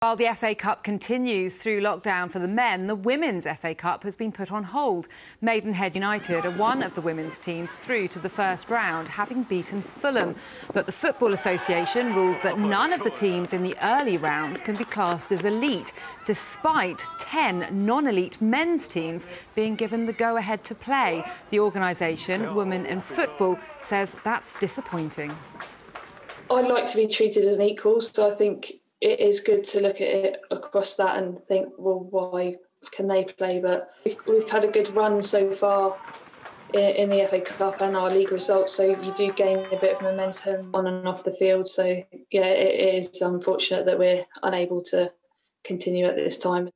While the FA Cup continues through lockdown for the men, the Women's FA Cup has been put on hold. Maidenhead United are one of the women's teams through to the first round, having beaten Fulham. But the Football Association ruled that none of the teams in the early rounds can be classed as elite, despite 10 non elite men's teams being given the go ahead to play. The organisation, Women in Football, says that's disappointing. I'd like to be treated as an equal, so I think it is good to look at it across that and think, well, why can they play? But we've, we've had a good run so far in, in, the FA Cup and our league results, so you do gain a bit of momentum on and off the field. So, yeah, it is unfortunate that we're unable to continue at this time.